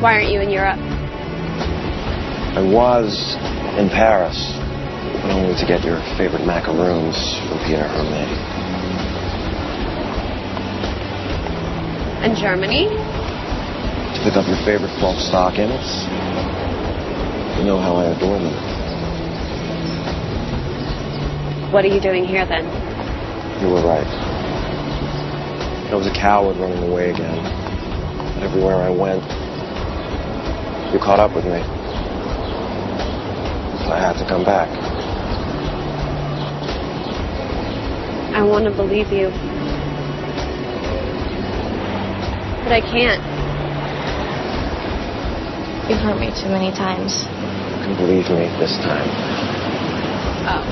Why aren't you in Europe? I was in Paris, but only to get your favorite macaroons from Pierre Hermé. In Germany? To pick up your favorite Falke stockings. You know how I adore them. What are you doing here then? You were right. I was a coward running away again. But everywhere I went, you caught up with me. So I had to come back. I want to believe you. But I can't. You've hurt me too many times. You can believe me this time. Oh.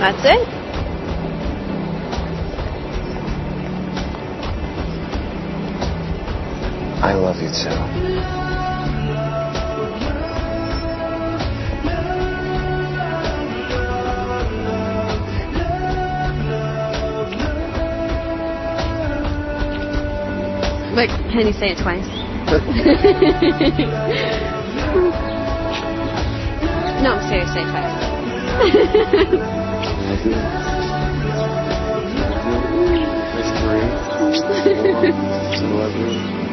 That's it? I love you too. Wait, can you say it twice? no, seriously, twice. Miss Marie. I love you.